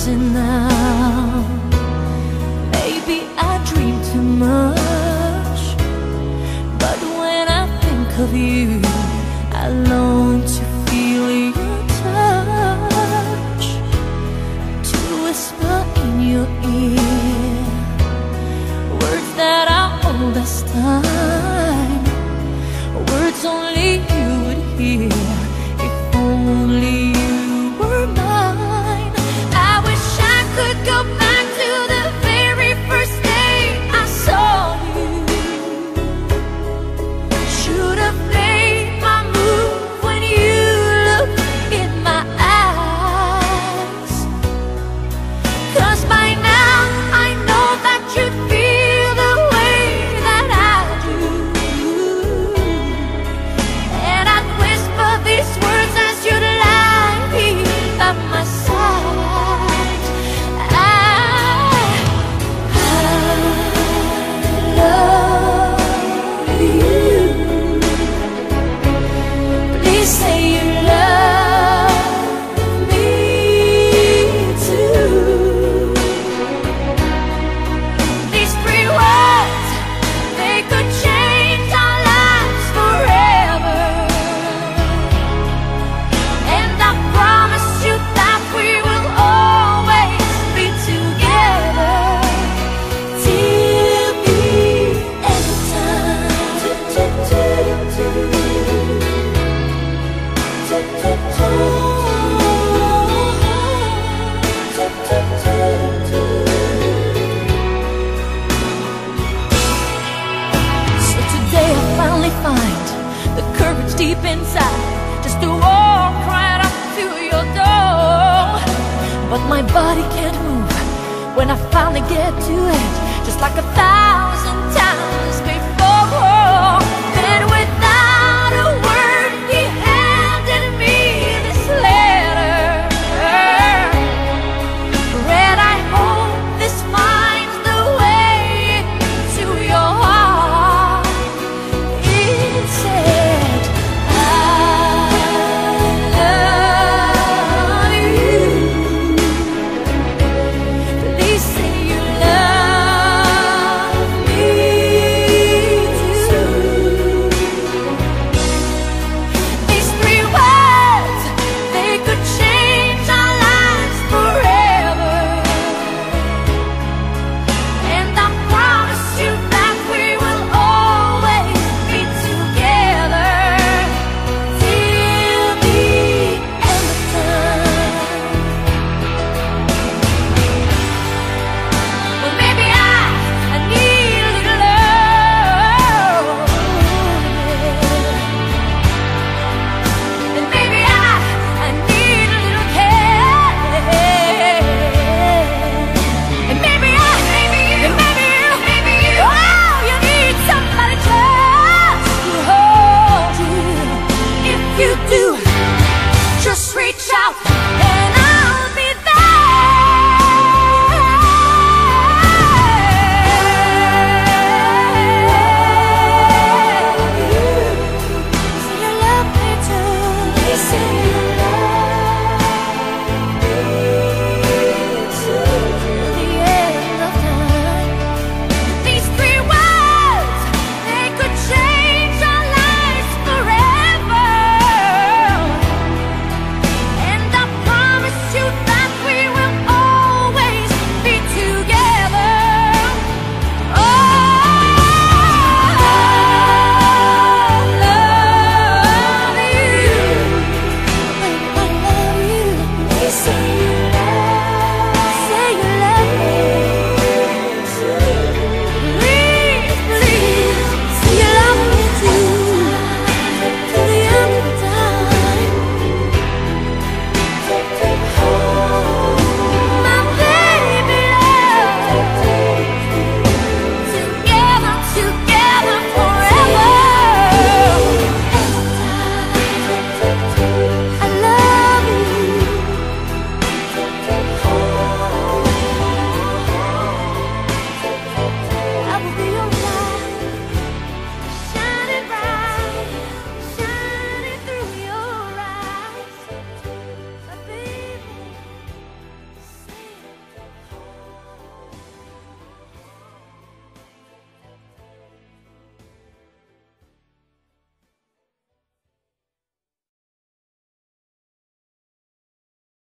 is now? Maybe I dream too much But when I think of you I long to feel your touch. To whisper in your ear Words that are old as time. Words only you would hear. but my body can't move when I finally get to it. Just like a thousand.